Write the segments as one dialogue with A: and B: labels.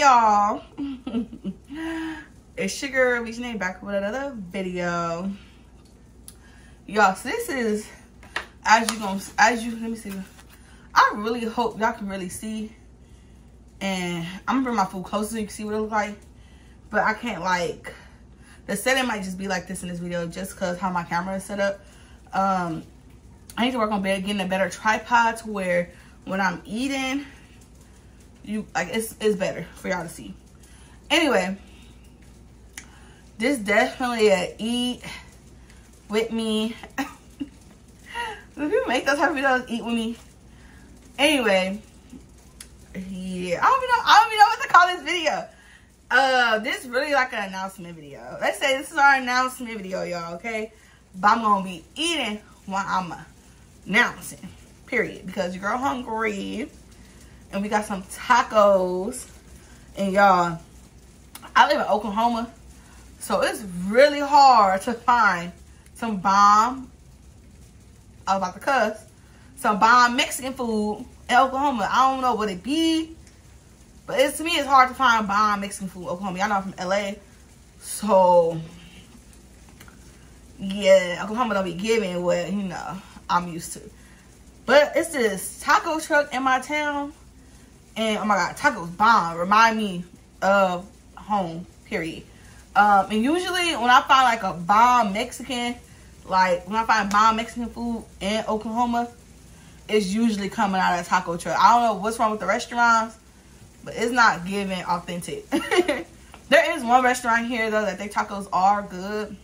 A: Y'all. it's your girl Name back with another video. Y'all, so this is as you gonna as you let me see. I really hope y'all can really see. And I'm gonna bring my food closer so you can see what it looks like. But I can't like the setting might just be like this in this video just because how my camera is set up. Um I need to work on getting a better tripod to where when I'm eating you like it's it's better for y'all to see. Anyway, this definitely a eat with me. if you make those type of videos, eat with me. Anyway, yeah, I don't even know. I don't even know what to call this video. Uh, this really like an announcement video. Let's say this is our announcement video, y'all. Okay, but I'm gonna be eating while I'm announcing. Period. Because your girl hungry and we got some tacos. And y'all, I live in Oklahoma, so it's really hard to find some bomb. I was about to cuss. Some bomb Mexican food in Oklahoma. I don't know what it be, but it's to me it's hard to find bomb Mexican food in Oklahoma. Y'all know I'm from LA, so yeah, Oklahoma don't be giving what you know I'm used to. But it's this taco truck in my town and oh my god, tacos bomb. Remind me of home, period. Um, and usually when I find like a bomb Mexican, like when I find bomb Mexican food in Oklahoma, it's usually coming out of a taco truck. I don't know what's wrong with the restaurants, but it's not giving authentic. there is one restaurant here though that their tacos are good,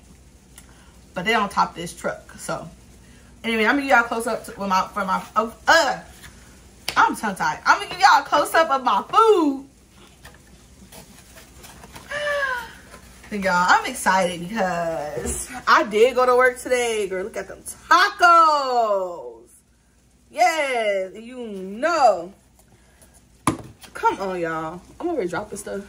A: but they don't top this truck. So anyway, I'm gonna give y'all close up to, with my for my oh, uh I'm tongue tied. I'm gonna give y'all a close up of my food. Y'all, I'm excited because I did go to work today. Girl, look at them tacos. Yes, you know. Come on, y'all. I'm already dropping stuff.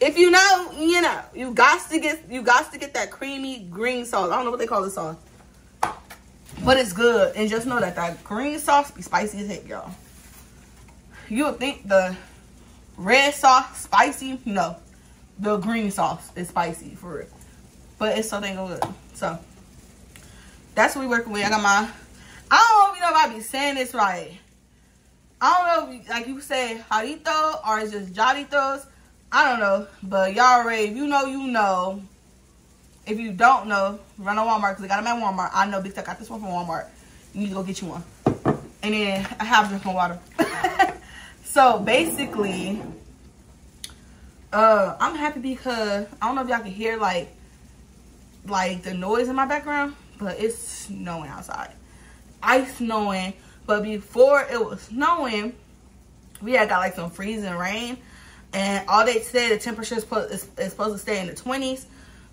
A: If you know, you know. You got to get you got to get that creamy green sauce. I don't know what they call this sauce. But it's good. And just know that that green sauce be spicy as heck, y'all you would think the red sauce spicy. No, the green sauce is spicy for real. But it's so dang good. So that's what we working with. I got my. I don't even know if I be saying this right. I don't know if, like you say jarrito or it's just jarritos. I don't know. But y'all already, if you know, you know. If you don't know, run to Walmart because I got them at Walmart. I know Big Tech got this one from Walmart. You need to go get you one. And then I have drinking water. So basically, uh, I'm happy because I don't know if y'all can hear like like the noise in my background, but it's snowing outside. Ice snowing, but before it was snowing, we had got like some freezing rain. And all day today, the temperature is, supposed to stay in the 20s.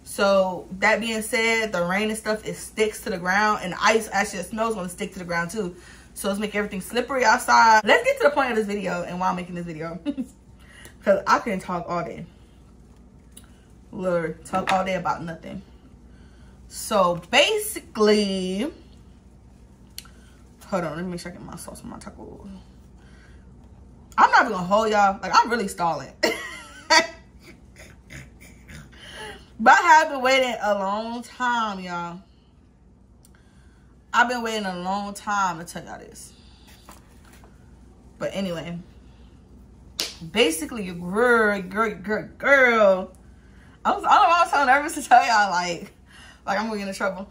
A: So that being said, the rain and stuff, it sticks to the ground. And ice, actually snow's gonna stick to the ground too. So let's make everything slippery outside. Let's get to the point of this video and why I'm making this video. Because I can talk all day. Lord, talk all day about nothing. So basically, hold on, let me make sure I get my sauce on my taco. I'm not even gonna hold y'all. Like, I'm really stalling. but I have been waiting a long time, y'all. I've been waiting a long time to tell y'all this. But anyway, basically, girl, girl, girl, girl. I was, I don't know, so nervous to tell y'all, like, like I'm gonna get in trouble.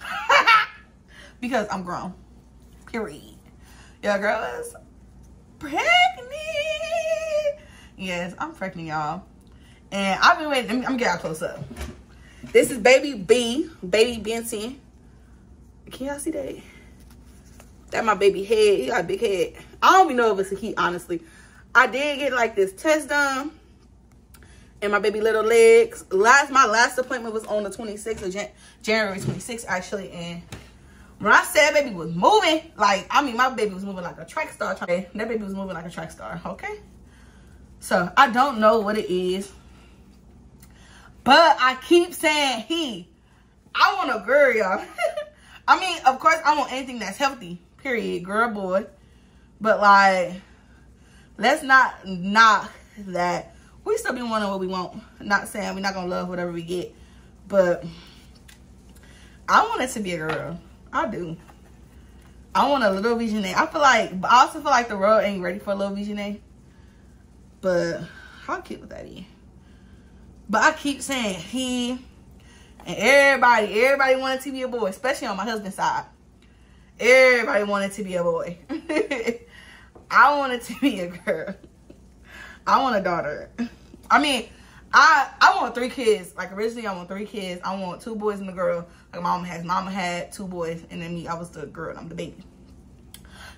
A: because I'm grown. Period. Your girl is pregnant. Yes, I'm pregnant, y'all. And I've been waiting. I'm gonna get y'all close up. This is baby B, baby Benson. Can y'all see that? That my baby head. He got a big head. I don't even know if it's a heat, honestly. I did get like this test done. And my baby little legs. Last My last appointment was on the 26th of Jan January 26th, actually. And when I said baby was moving, like, I mean, my baby was moving like a track star. That baby was moving like a track star, okay? So, I don't know what it is. But I keep saying he. I want a girl, y'all. I mean, of course, I want anything that's healthy, period, girl, boy. But, like, let's not knock that we still be wanting what we want. Not saying we're not gonna love whatever we get, but I want it to be a girl. I do. I want a little V'Jonae. I feel like, I also feel like the world ain't ready for a little V'Jonae. But how cute would that be? But I keep saying he and everybody, everybody wanted to be a boy, especially on my husband's side. Everybody wanted to be a boy. I wanted to be a girl. I want a daughter. I mean, I I want three kids. Like originally, I want three kids. I want two boys and a girl. Like mom has. Mama had two boys, and then me, I was the girl. I'm the baby.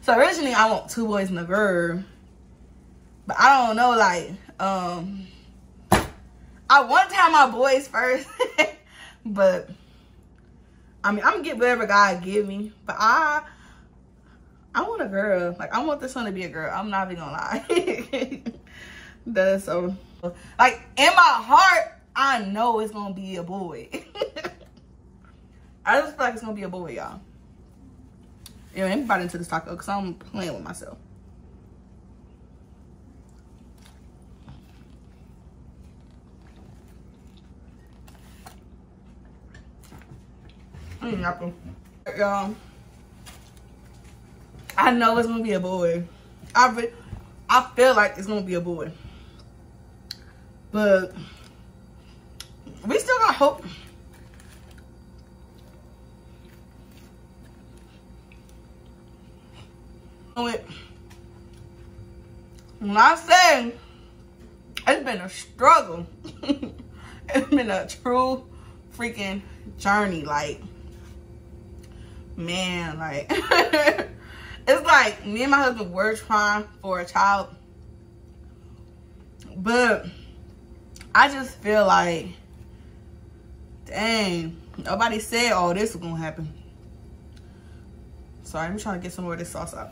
A: So originally, I want two boys and a girl. But I don't know, like, um, I want to have my boys first. but I mean, I'm gonna get whatever God give me. But I I want a girl. Like I want this one to be a girl. I'm not even gonna lie. That's so like in my heart, I know it's gonna be a boy. I just feel like it's gonna be a boy, y'all. Yeah, let me into this taco because I'm playing with myself. Y'all, I know it's gonna be a boy. I I feel like it's gonna be a boy. But we still got hope. When I say it's been a struggle, it's been a true freaking journey. Like, man, like, it's like me and my husband were trying for a child, but I just feel like, dang, nobody said, oh, this was gonna happen. Sorry, I'm trying to get some more of this sauce out.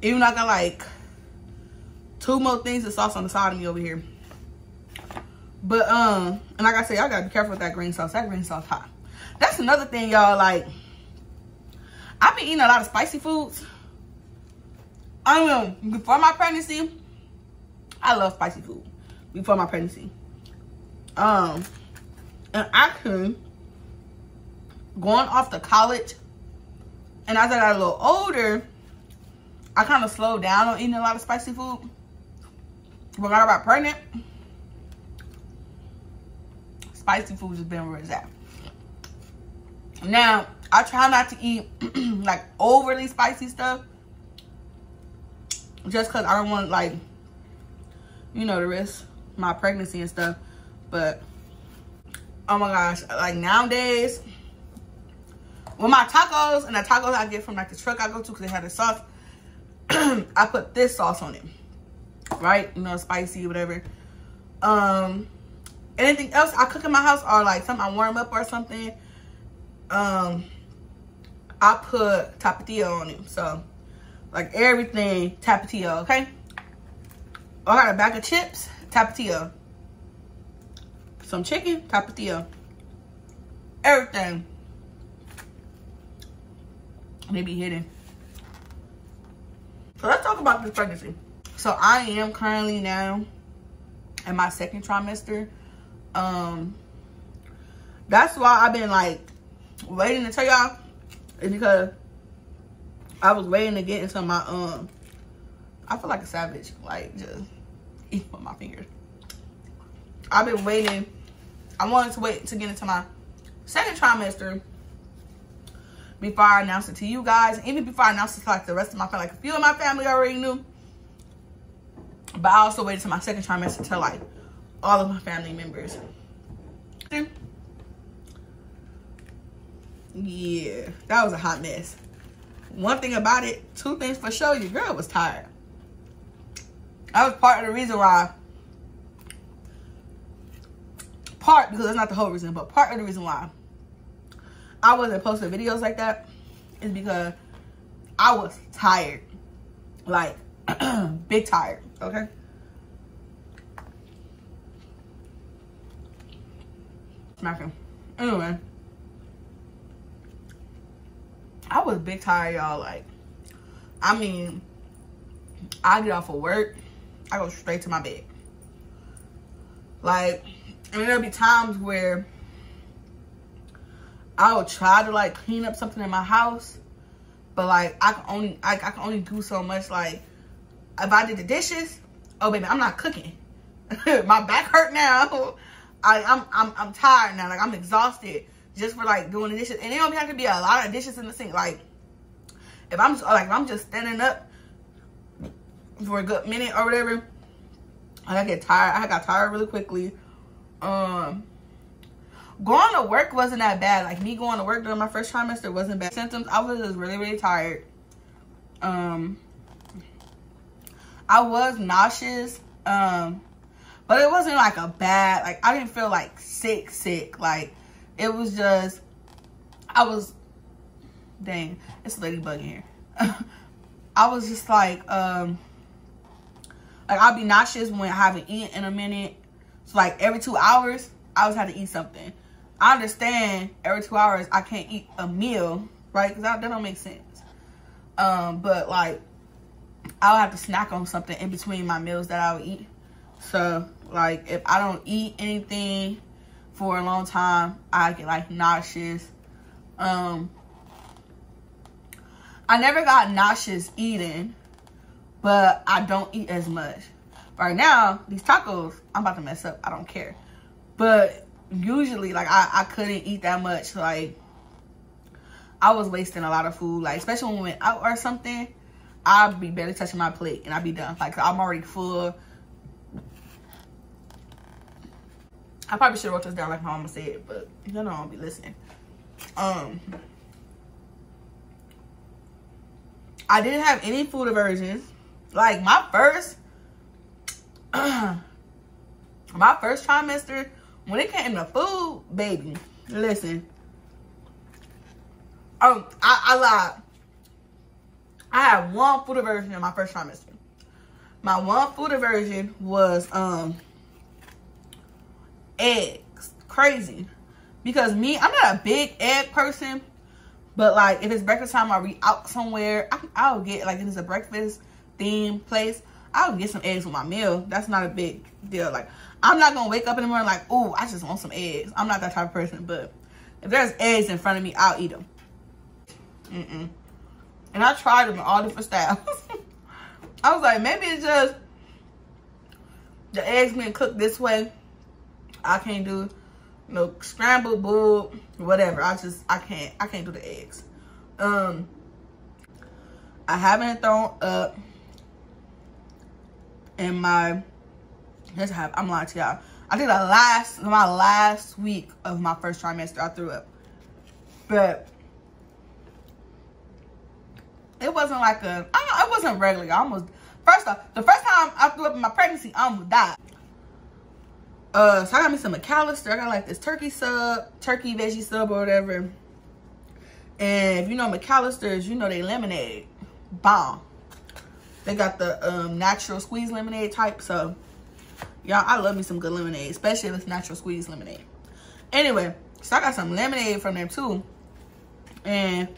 A: Even though I got like two more things of sauce on the side of me over here. But, um, and like I said, y'all gotta be careful with that green sauce. That green sauce hot. That's another thing, y'all, like, I've been eating a lot of spicy foods. I mean, before my pregnancy, I love spicy food before my pregnancy. Um, and actually, going off to college, and as I got a little older, I kind of slowed down on eating a lot of spicy food. When I got pregnant, spicy food has been where it's at. Now, I try not to eat like overly spicy stuff. Just because I don't want like, you know, the risk my pregnancy and stuff. But oh my gosh, like nowadays, with my tacos and the tacos I get from like the truck I go to because they have the sauce, I put this sauce on it, right? You know, spicy, whatever. Um, anything else I cook in my house or like something I warm up or something, um, I put tapatio on it. So, like everything tapatio, okay? I got a bag of chips tapatio. Some chicken, tapatio. Everything. They be hidden. So let's talk about this pregnancy. So I am currently now in my second trimester. Um, that's why I've been like waiting to tell y'all is because I was waiting to get into my um I feel like a savage like just eat with my fingers. I've been waiting. I wanted to wait to get into my second trimester before I announced it to you guys. Even before I announced it to like the rest of my family. Like a few of my family already knew. But I also waited to my second trimester to like all of my family members. Yeah, that was a hot mess. One thing about it, two things for sure, your girl was tired. That was part of the reason why. Part, because that's not the whole reason, but part of the reason why I wasn't posting videos like that is because I was tired. Like, big tired, okay? Smacking. Anyway. I was big tired, y'all. Like, I mean, I get off of work I go straight to my bed. Like, mean, there'll be times where I will try to like clean up something in my house, but like I can only I, I can only do so much. Like, if I did the dishes, oh baby, I'm not cooking. my back hurt now. I, I'm I'm I'm tired now. Like I'm exhausted just for like doing the dishes. And it don't have to be a lot of dishes in the sink. Like if I'm like if I'm just standing up for a good minute or whatever, I get tired. I got tired really quickly. Um going to work wasn't that bad. Like me going to work during my first trimester wasn't bad. Symptoms, I was just really, really tired. Um I was nauseous. Um but it wasn't like a bad, like I didn't feel like sick, sick. Like it was just, I was, dang, it's ladybug in here. I was just like, um, like I'll be nauseous when I haven't eaten in a minute. So like every two hours, I always have to eat something. I understand every two hours I can't eat a meal, right? Because that, that don't make sense. Um, but like I'll have to snack on something in between my meals that I'll eat. So like if I don't eat anything for a long time, I get like nauseous. Um, I never got nauseous eating, but I don't eat as much. Right now, these tacos, I'm about to mess up. I don't care. But usually, like, I, I couldn't eat that much. Like, I was wasting a lot of food. Like, especially when we went out or something, I'd be barely touching my plate and I'd be done. Like, I'm already full. I probably should have wrote this down like my mama said, but you know I'll be listening. Um, I didn't have any food aversions. Like my first, my first trimester, when it came to food, baby, listen. Um, I, I lied. I had one food aversion in my first trimester. My one food aversion was um eggs. Crazy. Because me, I'm not a big egg person. But like if it's breakfast time or we out somewhere, I, will get like if it's a breakfast themed place, I'll get some eggs with my meal. That's not a big deal. Like I'm not gonna wake up in the morning like, oh, I just want some eggs. I'm not that type of person. But if there's eggs in front of me, I'll eat them. Mm-mm. And I tried them in all different styles. I was like, maybe it's just the eggs being cooked this way I can't do no scrambled bull, whatever. I just I can't I can't do the eggs. Um I haven't thrown up in my let's have I'm lying to y'all. I did the last my last week of my first trimester I threw up. But it wasn't like a I, it wasn't regular. I almost first off, the first time I threw up in my pregnancy, I almost died. Uh, so I got me some McAlister. I got like this turkey sub, turkey veggie sub or whatever. And if you know McAlister's, you know they lemonade. Bomb. They got the um, natural squeeze lemonade type. So, y'all, I love me some good lemonade. Especially if it's natural squeeze lemonade. Anyway, so I got some lemonade from them too. And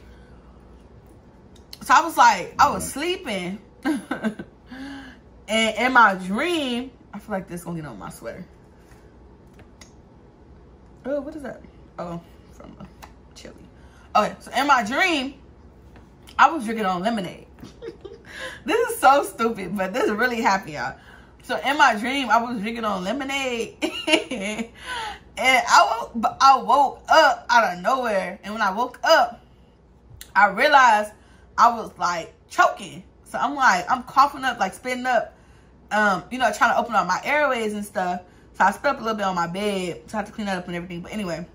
A: so I was like, I was sleeping. and in my dream, I feel like this gonna get on my sweater. Oh, what is that? Oh, from a chili. Okay, so in my dream, I was drinking on lemonade. this is so stupid, but this is really happy, y'all. So in my dream, I was drinking on lemonade. and I woke, I woke up out of nowhere. And when I woke up, I realized I was like choking. So I'm like, I'm coughing up, like spitting up, um, you know, trying to open up my airways and stuff. So I spit up a little bit on my bed. So I had to clean that up and everything. But anyway,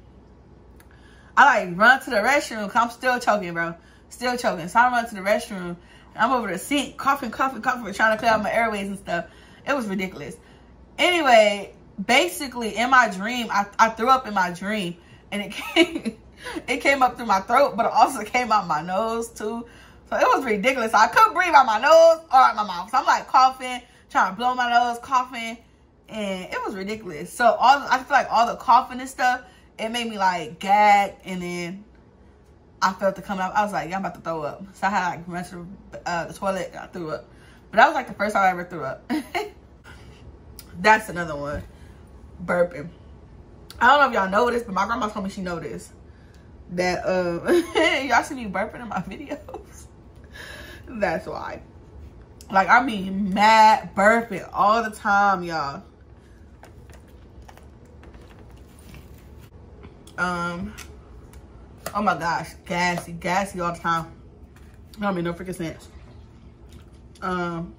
A: I like run to the restroom. Cause I'm still choking, bro. Still choking. So I run to the restroom. I'm over the sink, coughing, coughing, coughing, trying to clear out my airways and stuff. It was ridiculous. Anyway, basically in my dream, I, I threw up in my dream. And it came, it came up through my throat, but it also came out my nose too. So it was ridiculous. I couldn't breathe out my nose or out my mouth. So I'm like coughing, trying to blow my nose, coughing and it was ridiculous. So all I feel like all the coughing and stuff, it made me like gag, and then I felt it come up. I was like, yeah, I'm about to throw up. So I had like run to uh, the toilet, I threw up. But that was like the first time I ever threw up. That's another one. burping. I don't know if y'all know this, but my grandma told me she know this. That uh y'all see me burping in my videos. That's why. Like I mean mad burping all the time, y'all. Um oh my gosh, gassy, gassy all the time. I don't make no freaking sense. Um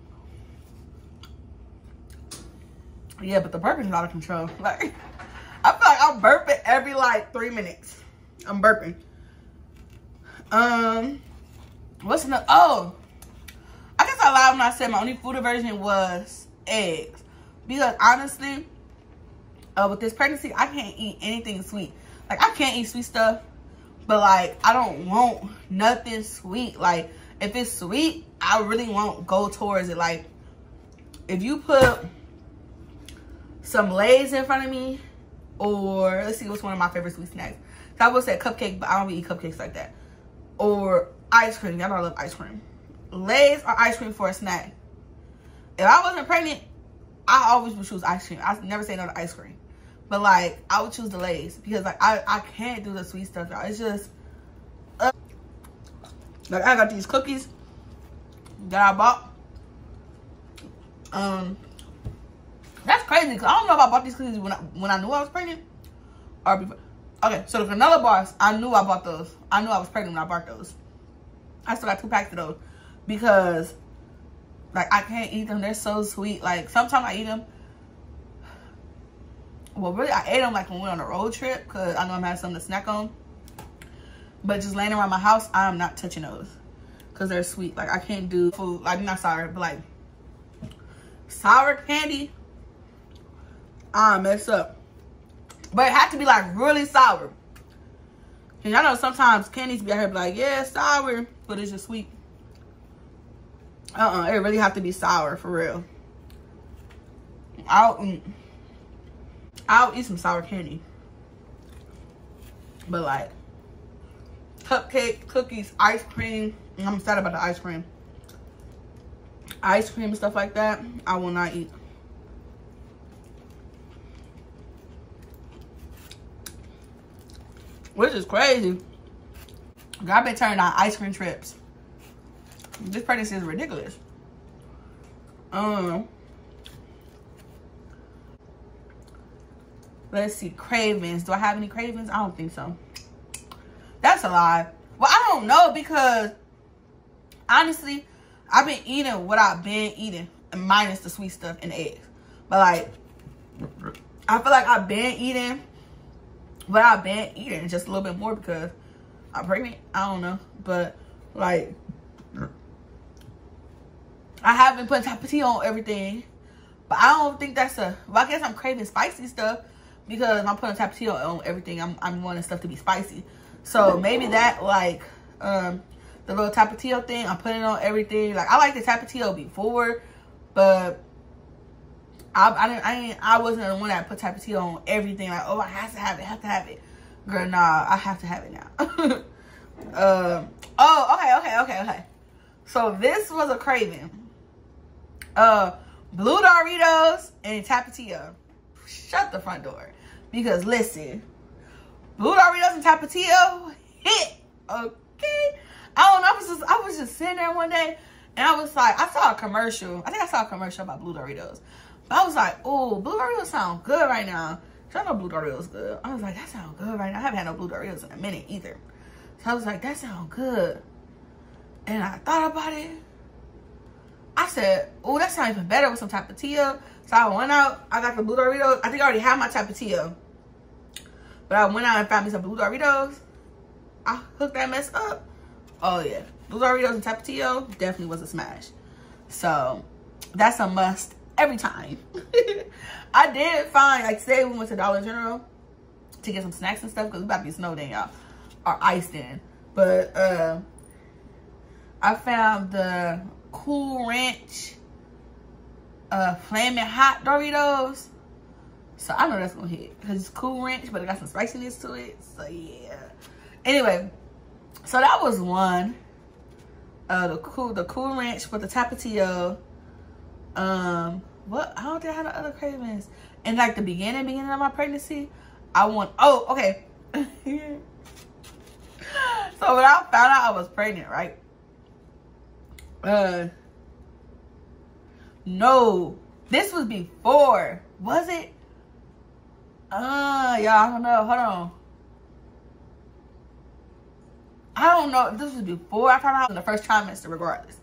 A: Yeah, but the burping is out of control. Like I feel like I'm burping every like three minutes. I'm burping. Um, what's another? Oh, I guess I lied when I said my only food aversion was eggs. Because honestly, uh, with this pregnancy, I can't eat anything sweet. Like I can't eat sweet stuff, but like I don't want nothing sweet. Like if it's sweet, I really won't go towards it. Like if you put some Lay's in front of me, or let's see what's one of my favorite sweet snacks. So I would say cupcake, but I don't eat cupcakes like that. Or ice cream. Y'all know I love ice cream. Lay's or ice cream for a snack. If I wasn't pregnant, I always would choose ice cream. I never say no to ice cream. But like, I would choose the Lay's because like I, I can't do the sweet stuff, y'all. It's just uh, like I got these cookies that I bought. Um, that's crazy because I don't know if I bought these cookies when I, when I knew I was pregnant or before. Okay, so the granola bars, I knew I bought those. I knew I was pregnant when I bought those. I still got two packs of those because like I can't eat them. They're so sweet. Like sometimes I eat them. Well, really, I ate them like when we went on a road trip because I know I'm having something to snack on. But just laying around my house, I'm not touching those because they're sweet. Like I can't do food. Like not sour, but like sour candy I mess up. But it had to be like really sour. And I know sometimes candies be out here be like, yeah, sour, but it's just sweet. Uh-uh, it really have to be sour for real. Eat, I'll eat some sour candy. But like cupcake, cookies, ice cream. I'm excited about the ice cream. Ice cream and stuff like that, I will not eat. Which is crazy. I've been turning on ice cream trips. This pregnancy is ridiculous. Um, let's see, cravings. Do I have any cravings? I don't think so. That's a lie. Well, I don't know because honestly, I've been eating what I've been eating, minus the sweet stuff and eggs. But like, I feel like I've been eating but I've been eating just a little bit more because I'm pregnant. I don't know. But like I have been putting tapatio on everything. But I don't think that's a well I guess I'm craving spicy stuff because I'm putting tapatio on everything. I'm I'm wanting stuff to be spicy. So maybe that like um the little tapatio thing, I'm putting on everything. Like I like the tapatio before, but I, I didn't, I I wasn't the one that put Tapatio on everything. Like, oh, I have to have it, I have to have it. Girl, nah, I have to have it now. um, oh, okay, okay, okay, okay. So this was a craving. Uh, blue Doritos and Tapatio. Shut the front door. Because listen, blue Doritos and Tapatio hit. Okay. I don't know. I was just, I was just sitting there one day and I was like, I saw a commercial. I think I saw a commercial about blue Doritos. But I was like, oh, blue Doritos sound good right now. I know blue Doritos good. I was like, that sounds good right now. I haven't had no blue Doritos in a minute either. So I was like, that sounds good. And I thought about it. I said, oh, that sounds even better with some tapatio. So I went out. I got the blue Doritos. I think I already had my tapatio. But I went out and found me some blue Doritos. I hooked that mess up. Oh, yeah. Blue Doritos and tapatio definitely was a smash. So that's a must every time. I did find, like today we went to Dollar General to get some snacks and stuff because we about to be snowed in, y'all. Or iced in. But uh, I found the Cool Ranch uh, Flaming Hot Doritos. So I know that's gonna hit because it's Cool Ranch, but it got some spiciness to it. So yeah. Anyway, so that was one. Uh, the cool, the Cool Ranch with the Tapatio um, what? I don't think I had other cravings. And like the beginning, beginning of my pregnancy, I want. Oh, okay. so when I found out I was pregnant, right? Uh, no, this was before. Was it? Uh, y'all, I don't know. Hold on. I don't know if this was before I found out in the first trimester, regardless.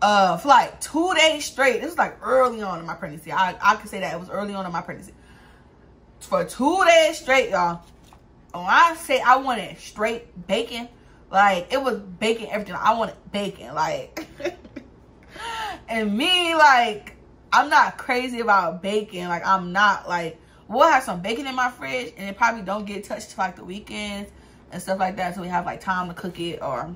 A: Uh, for like two days straight. This was like early on in my pregnancy. I, I could say that it was early on in my pregnancy. For two days straight, y'all. When I say I wanted straight bacon, like it was bacon everything. I wanted bacon, like. and me, like, I'm not crazy about bacon. Like, I'm not like we'll have some bacon in my fridge, and it probably don't get touched to like the weekends and stuff like that. So we have like time to cook it or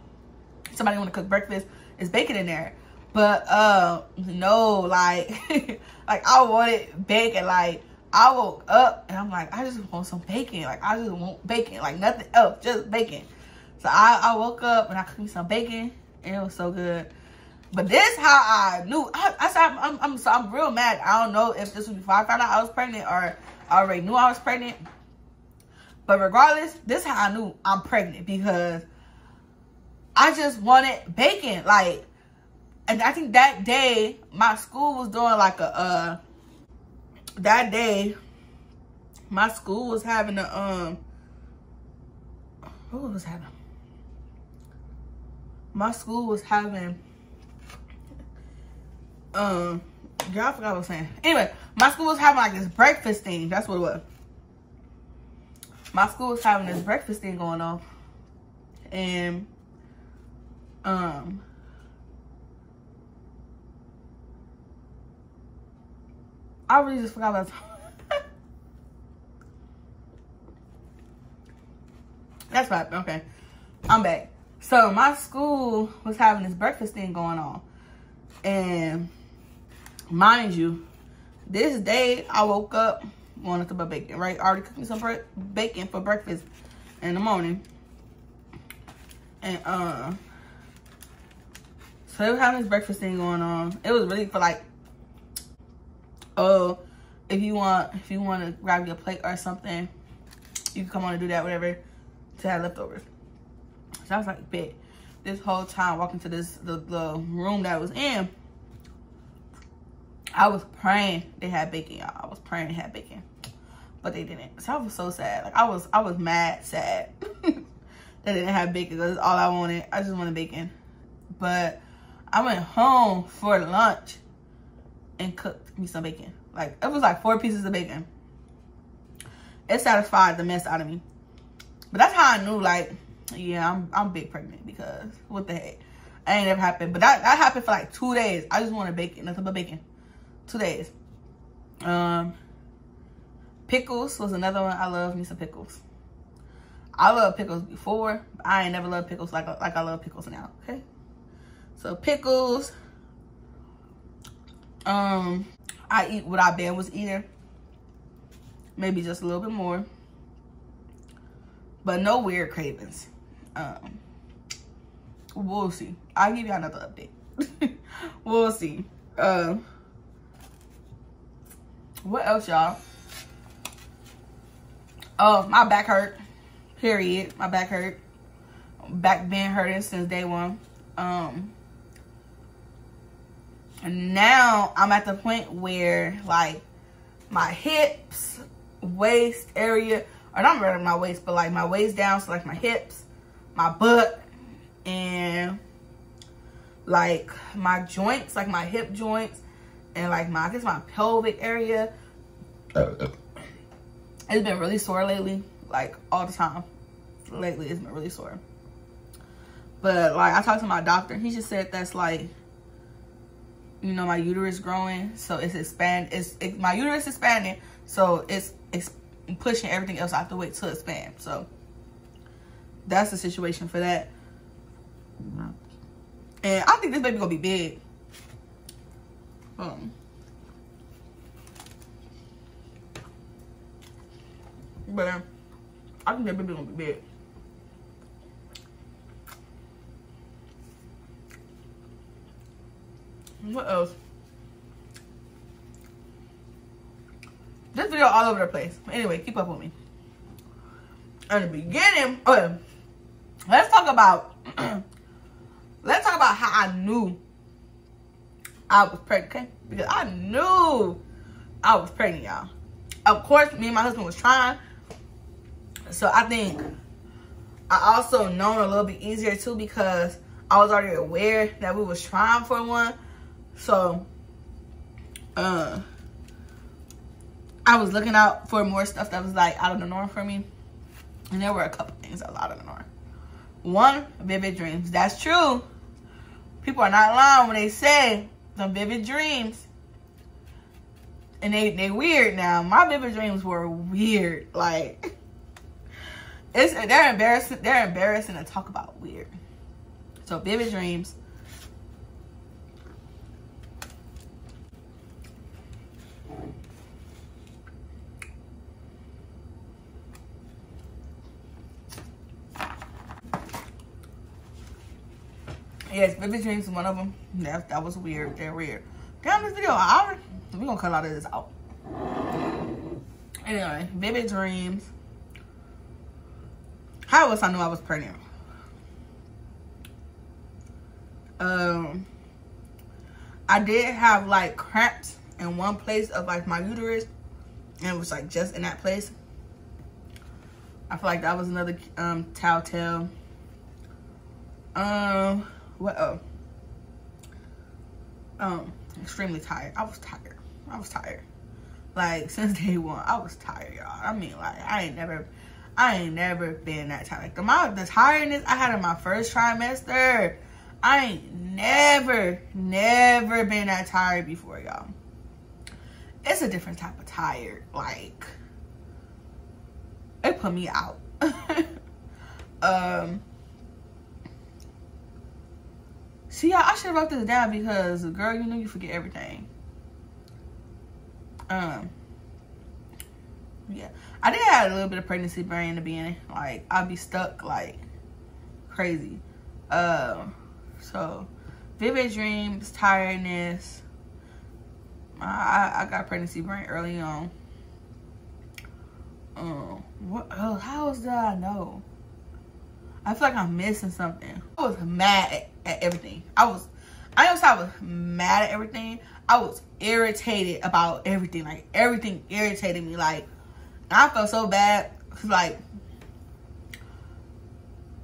A: somebody want to cook breakfast. It's bacon in there. But uh no, like like I wanted bacon. Like I woke up and I'm like, I just want some bacon. Like I just want bacon. Like nothing else, just bacon. So I, I woke up and I cooked me some bacon and it was so good. But this how I knew. I, I said I'm, I'm, I'm, so I'm real mad. I don't know if this was before I found out I was pregnant or I already knew I was pregnant. But regardless, this how I knew I'm pregnant because I just wanted bacon. Like, and I think that day my school was doing like a uh that day my school was having a um what was having? My school was having um y'all forgot what I was saying. Anyway, my school was having like this breakfast thing. That's what it was my school was having this breakfast thing going on. And um I really just forgot about That's right. Okay. I'm back. So my school was having this breakfast thing going on. And mind you, this day I woke up wanted some bacon, right? I already cooked me some bacon for breakfast in the morning. And, uh, so they were having this breakfast thing going on. It was really for like, oh, if you want, if you want to grab your plate or something, you can come on and do that, whatever, to have leftovers. So I was like, bet. This whole time walking to this, the, the room that I was in, I was praying they had bacon, y'all. I was praying they had bacon but they didn't. So I was so sad. Like I was, I was mad sad that they didn't have bacon. That's all I wanted. I just wanted bacon. But I went home for lunch and cooked me some bacon. Like it was like four pieces of bacon. It satisfied the mess out of me. But that's how I knew like, yeah, I'm I'm big pregnant because what the heck. I ain't never happened. But that, that happened for like two days. I just wanted bacon, nothing but bacon. Two days. Um Pickles was another one. I love me some pickles. I love pickles before. I ain't never loved pickles like, like I love pickles now, okay? So pickles. Um, I eat what I Ben was eating. Maybe just a little bit more. But no weird cravings. Um, we'll see. I'll give you another update. we'll see. Um, what else, y'all? Oh, my back hurt. Period. My back hurt. Back been hurting since day one. Um, and now I'm at the point where like my hips, waist area, or not really my waist, but like my waist down, so like my hips, my butt, and like my joints, like my hip joints, and like my I guess my pelvic area. Uh, it's been really sore lately, like all the time. Lately, it's been really sore. But like I talked to my doctor, he just said that's like, you know, my uterus growing, so it's expand. It's it, my uterus expanding, so it's, it's pushing everything else out the way to expand. So that's the situation for that. And I think this baby gonna be big. Um, But I think that baby gonna be big. What else? This video all over the place. Anyway, keep up with me. In the beginning, okay, let's talk about let's talk about how I knew I was pregnant, okay? Because I knew I was pregnant, y'all. Of course, me and my husband was trying. So I think I also known a little bit easier too because I was already aware that we was trying for one. So uh I was looking out for more stuff that was like out of the norm for me. And there were a couple things that was out of the norm. One, vivid dreams. That's true. People are not lying when they say some vivid dreams. And they they weird now. My vivid dreams were weird. Like it's they're embarrassing. They're embarrassing to talk about weird. So vivid dreams. Yes, vivid dreams is one of them. That that was weird. They're weird. Damn this video, I, We're gonna cut a lot of this out. Anyway, vivid dreams. How else I knew I was pregnant? Um, I did have like cramps in one place of like my uterus, and it was like just in that place. I feel like that was another um telltale. Um, what? Oh, um, extremely tired. I was tired. I was tired. Like since day one, I was tired, y'all. I mean, like I ain't never I ain't never been that tired. Like the amount the tiredness I had in my first trimester, I ain't never, never been that tired before, y'all. It's a different type of tired. Like it put me out. um See, I should have wrote this down because, girl, you know you forget everything. Um, yeah. I did have a little bit of pregnancy brain in the beginning. Like I'd be stuck like crazy. Um, so vivid dreams, tiredness. I I got pregnancy brain early on. Um, what else? How else did I know? I feel like I'm missing something. I was mad at, everything. I was, I don't I was mad at everything. I was irritated about everything. Like everything irritated me. Like I felt so bad. Like,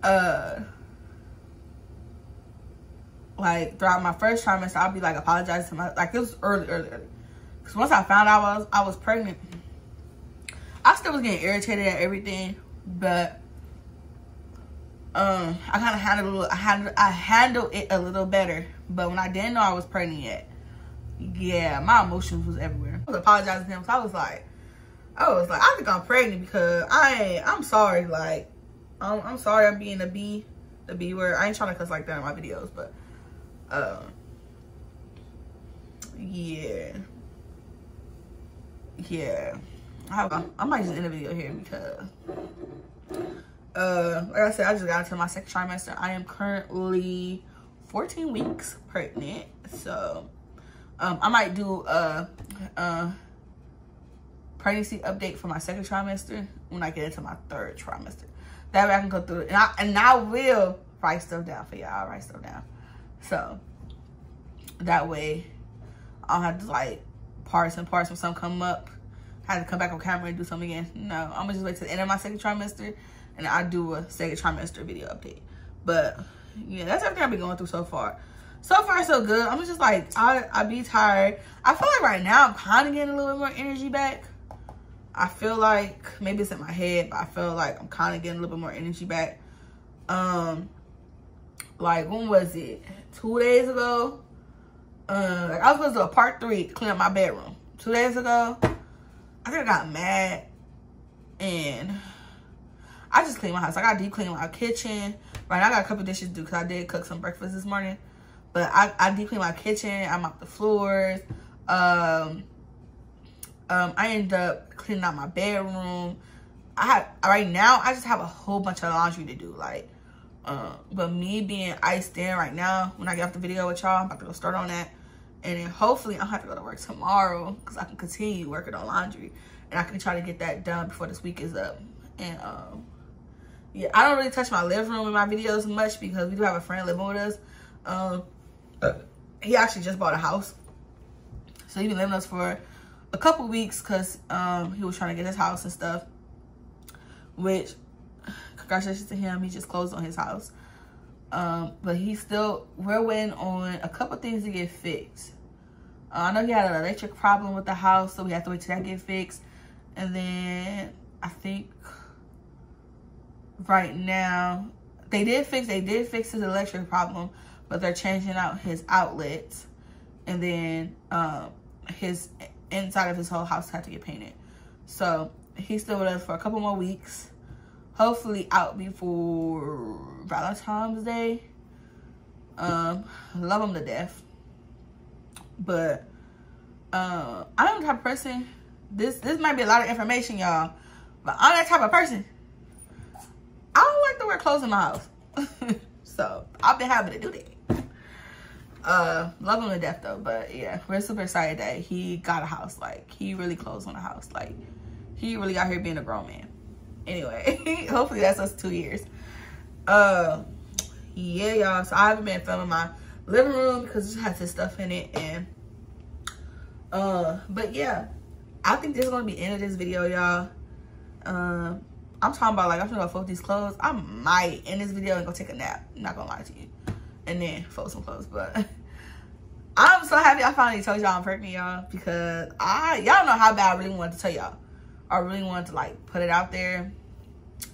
A: uh, like throughout my first trimester, I'll be like apologizing to my like it was early, early, early. Cause once I found out I was I was pregnant, I still was getting irritated at everything, but um, I kind of handled a little, I handled I handled it a little better. But when I didn't know I was pregnant yet, yeah, my emotions was everywhere. I was apologizing to him, so I was like, I was like, I think I'm pregnant because I I'm sorry. Like, I'm, I'm sorry I'm being a B, the B word. I ain't trying to cuss like that in my videos, but, um, yeah. Yeah. I, I might just end the video here because, uh, like I said, I just got into my second trimester. I am currently 14 weeks pregnant. So, um, I might do, a, uh, pregnancy update for my second trimester when I get into my third trimester. That way I can go through it. And I, and I will write stuff down for y'all. I'll write stuff down. So that way I don't have to like parts and parts when something come up. I have to come back on camera and do something again. No, I'm gonna just wait to the end of my second trimester and I do a second trimester video update. But yeah, that's everything I've been going through so far. So far, so good. I'm just like, I, I be tired. I feel like right now I'm kind of getting a little bit more energy back. I feel like maybe it's in my head, but I feel like I'm kind of getting a little bit more energy back. Um, like when was it? Two days ago. Uh, like I was supposed to do a part three, clean up my bedroom. Two days ago, I think I got mad and I just cleaned my house. I got deep clean my kitchen. Right now I got a couple dishes to do because I did cook some breakfast this morning. But I, I deep clean my kitchen. I mopped the floors. Um, um, I ended up cleaning out my bedroom. I have right now. I just have a whole bunch of laundry to do. Like, uh, but me being iced in right now, when I get off the video with y'all, I'm about to go start on that. And then hopefully I'll have to go to work tomorrow because I can continue working on laundry. And I can try to get that done before this week is up. And um, yeah, I don't really touch my living room in my videos much because we do have a friend living with us. Um, he actually just bought a house. So he been living with us for a couple weeks because um, he was trying to get his house and stuff. Which, congratulations to him. He just closed on his house. Um, but he's still, we're waiting on a couple things to get fixed. Uh, I know he had an electric problem with the house, so we have to wait till that get fixed. And then I think right now, they did fix, they did fix his electric problem, but they're changing out his outlets. And then um, his inside of his whole house had to get painted. So he's still with us for a couple more weeks. Hopefully out before Valentine's Day. Um, love him to death. But uh, I'm the type of person. This this might be a lot of information, y'all. But I'm that type of person. I don't like to wear clothes in my house. so I've been having to do that. Uh, love him to death though. But yeah, we're super excited that he got a house. Like he really closed on a house. Like he really got here being a grown man. Anyway, hopefully that's us two years. Uh, yeah, y'all. So I haven't been filming my living room because it has his stuff in it. And uh, but yeah, I think this is gonna be end of this video, y'all. Um, I'm talking about like I'm gonna go fold these clothes. I might end this video and go take a nap. I'm not gonna lie to you, and then fold some clothes. But I'm so happy I finally told y'all I'm pregnant, y'all, because I y'all know how bad I really wanted to tell y'all. I really wanted to like put it out there.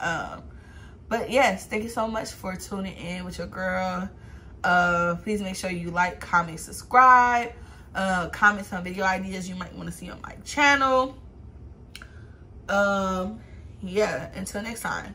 A: Um, but yes, thank you so much for tuning in with your girl. Uh, please make sure you like, comment, subscribe. Uh, comment some video ideas you might want to see on my channel. Um, yeah, until next time.